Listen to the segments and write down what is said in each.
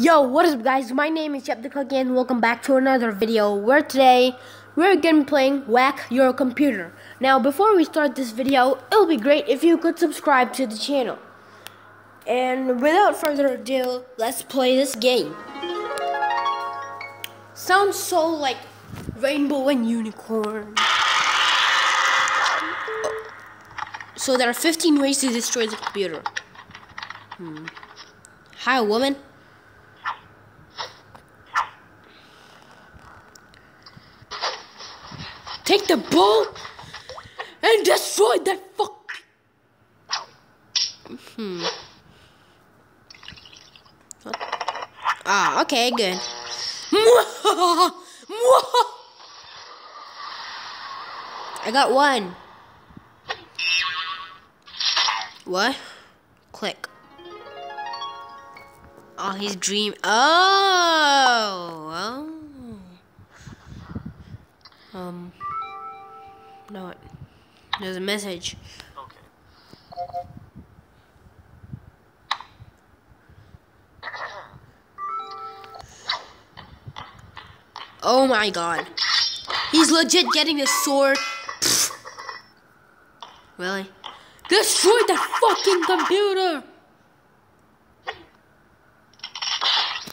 Yo, what is up guys? My name is Jeff the Cook and welcome back to another video where today we're to be playing Whack Your Computer. Now, before we start this video, it would be great if you could subscribe to the channel. And without further ado, let's play this game. Sounds so like rainbow and unicorn. So there are 15 ways to destroy the computer. Hmm. Hi, woman. Take the bull and destroy that fuck. Hmm. Ah, okay, good. I got one. What? Click. Oh, he's dream. Oh. oh. Um. No. There's a message. Okay. Oh my god. He's legit getting a sword. Really? Destroy that fucking computer!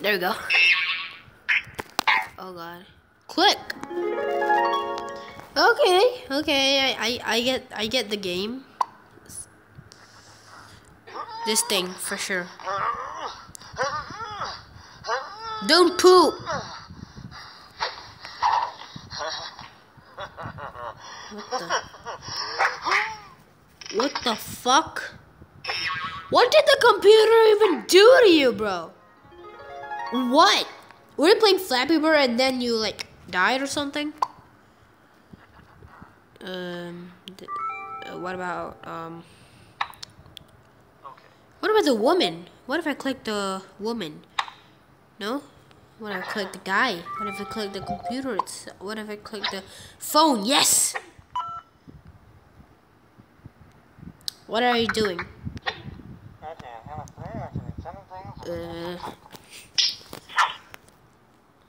There we go. Oh god. Click! Okay, okay, I, I, I get I get the game. This thing for sure. Don't poop! What the What the fuck? What did the computer even do to you, bro? What? Were you playing Flappy Bird and then you like died or something? Um, uh, what about um? Okay. What about the woman? What if I click the woman? No. What if I click the guy? What if I click the computer? It's what if I click the phone? Yes. What are you doing? Uh.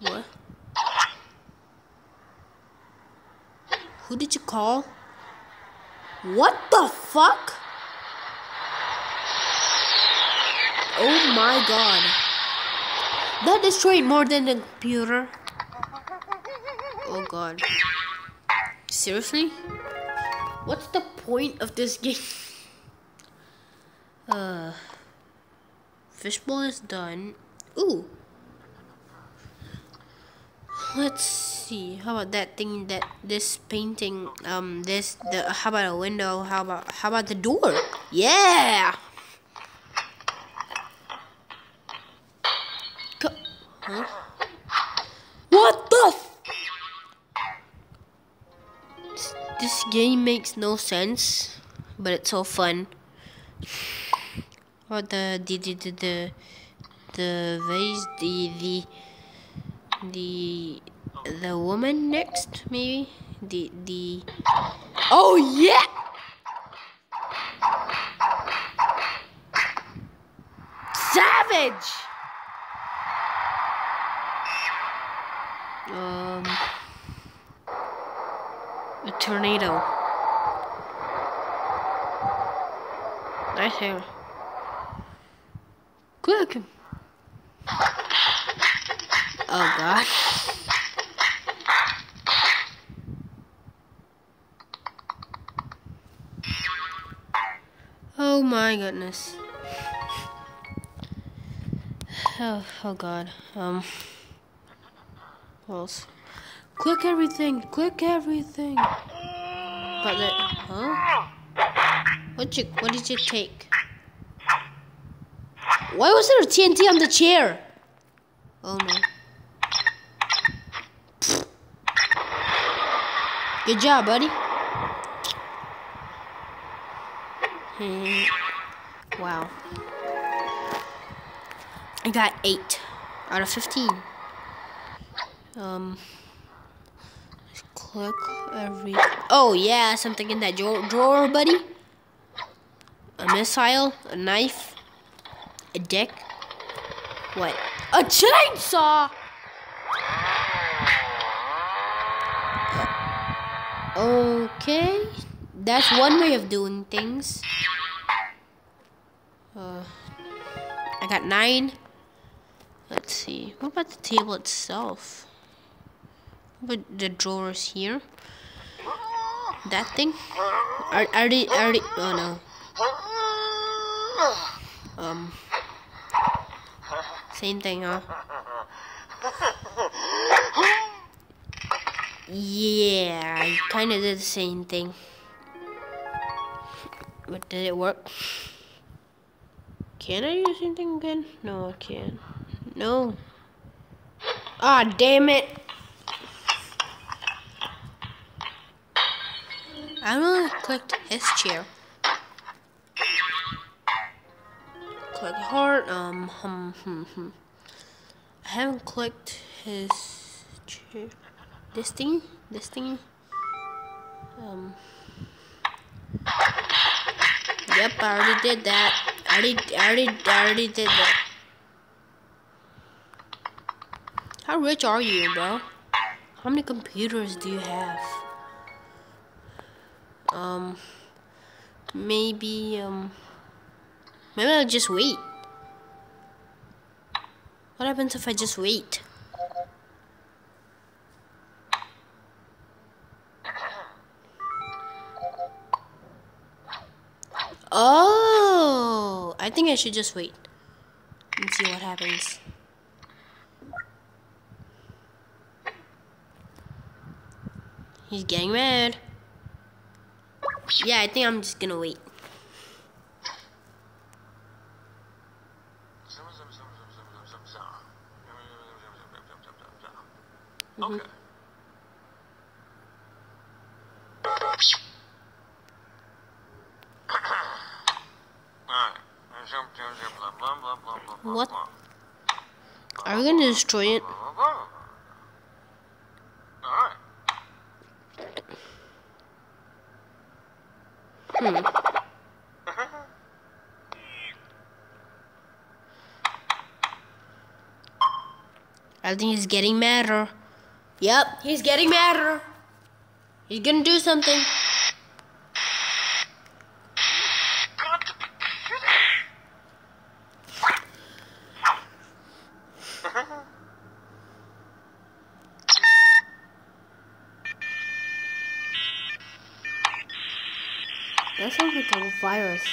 What? Who did you call? What the fuck? Oh my god. That destroyed more than the computer. Oh god. Seriously? What's the point of this game? Uh, fishbowl is done. Ooh. Let's see. How about that thing that this painting um this the how about a window? How about how about the door? Yeah. Co- huh? What the f- This- This game makes no sense, but it's so fun. Or the the the the the, the vase the the the the woman next maybe? The the oh yeah! Savage! Um a tornado. Nice hair. Quick oh god Oh my goodness. Oh, oh god. Um. What else? Click everything. Click everything. But the, huh? What you? What did you take? Why was there a TNT on the chair? Oh no. Good job, buddy. Hmm. wow. I got 8 out of 15. Um, click every. Oh, yeah, something in that drawer, drawer, buddy. A missile, a knife, a deck. What? A chainsaw? Okay, that's one way of doing things. Uh, I got nine. Let's see. What about the table itself? What about the drawers here? That thing? Are, are they, are they, oh no. Um, same thing, huh? Yeah, I kind of did the same thing. But did it work? Can I do the same thing again? No, I can't. No. Ah, damn it. I only clicked his chair. Click heart. Um, hum, hum, hum. I haven't clicked his chair. This thing? This thing? Um. Yep, I already did that. I already, I already, I already did that. How rich are you, bro? How many computers do you have? Um, maybe, um, maybe I'll just wait. What happens if I just wait? I should just wait and see what happens. He's getting mad. Yeah, I think I'm just gonna wait. Okay. What? Are we gonna destroy it? Hmm. I think he's getting madder. Yep, he's getting madder. He's gonna do something. Got to be kidding. That sounds like a virus.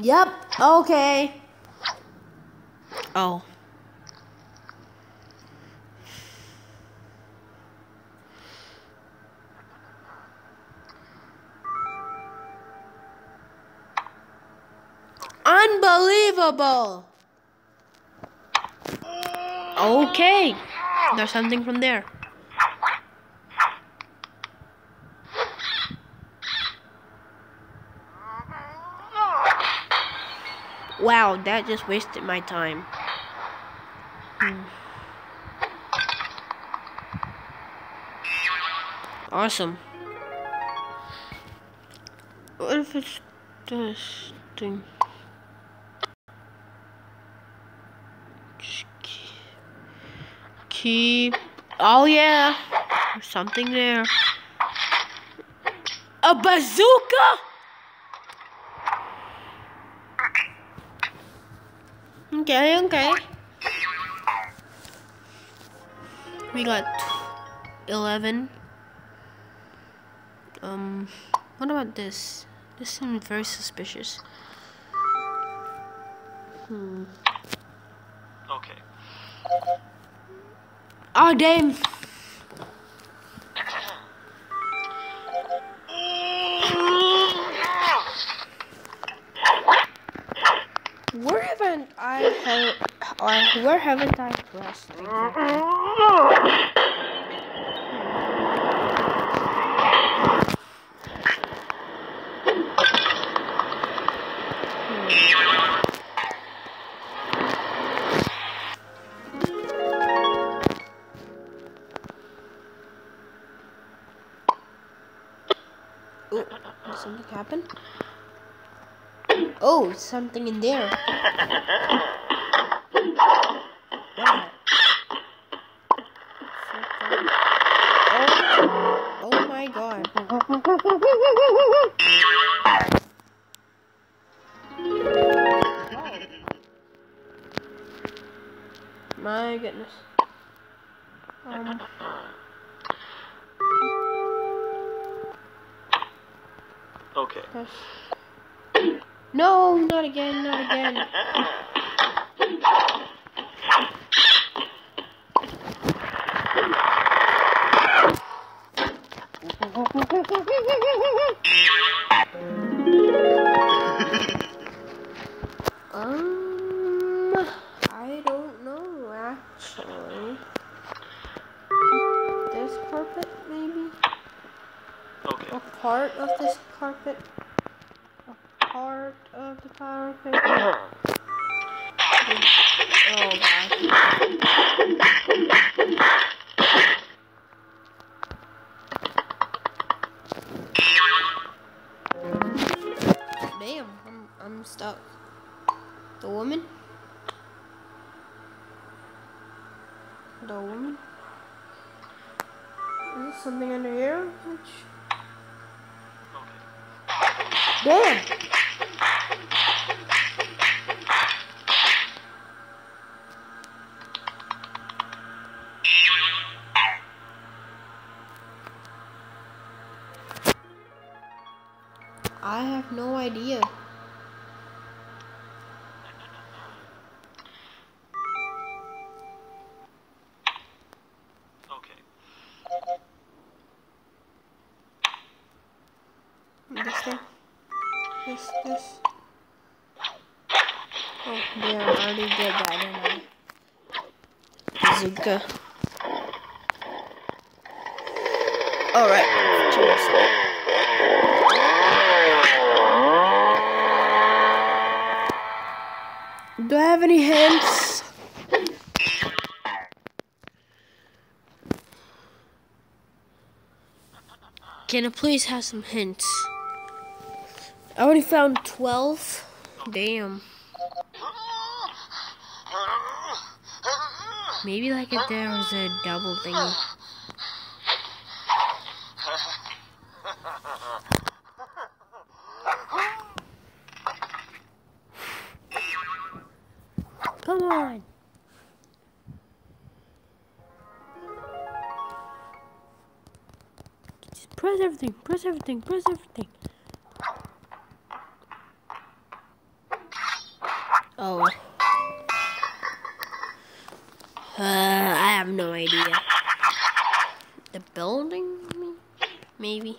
Yep, okay. Oh. Unbelievable! Okay. There's something from there. Wow, that just wasted my time. Hmm. Awesome. What if it's this thing? Just keep, keep. Oh yeah, there's something there. A bazooka? Okay, okay. We got 11. Um, what about this? This seems very suspicious. Hmm. Okay. Oh, damn. Where haven't I or where haven't I pressed? Oh, did something happen? Oh, something in there. Oh, oh my god. My goodness. Um. Okay. No, not again, not again. stuck. The woman? The woman? Is there something under here? Which Damn! I have no idea. Yeah, I already did that, didn't I? Bazooka. Alright. Do I have any hints? Can I please have some hints? I already found 12. Damn. Maybe like if there was a double thing. Come on. Just press everything, press everything, press everything. Oh. well. Uh, I have no idea. The building? Maybe.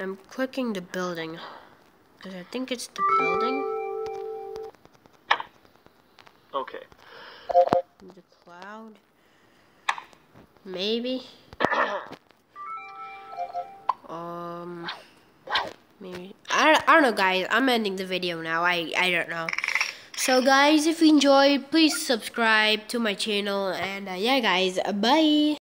I'm clicking the building. Because I think it's the building. Okay. The cloud. Maybe. Um. Maybe. I don't, I don't know, guys. I'm ending the video now. I, I don't know. So, guys, if you enjoyed, please subscribe to my channel. And, uh, yeah, guys, bye.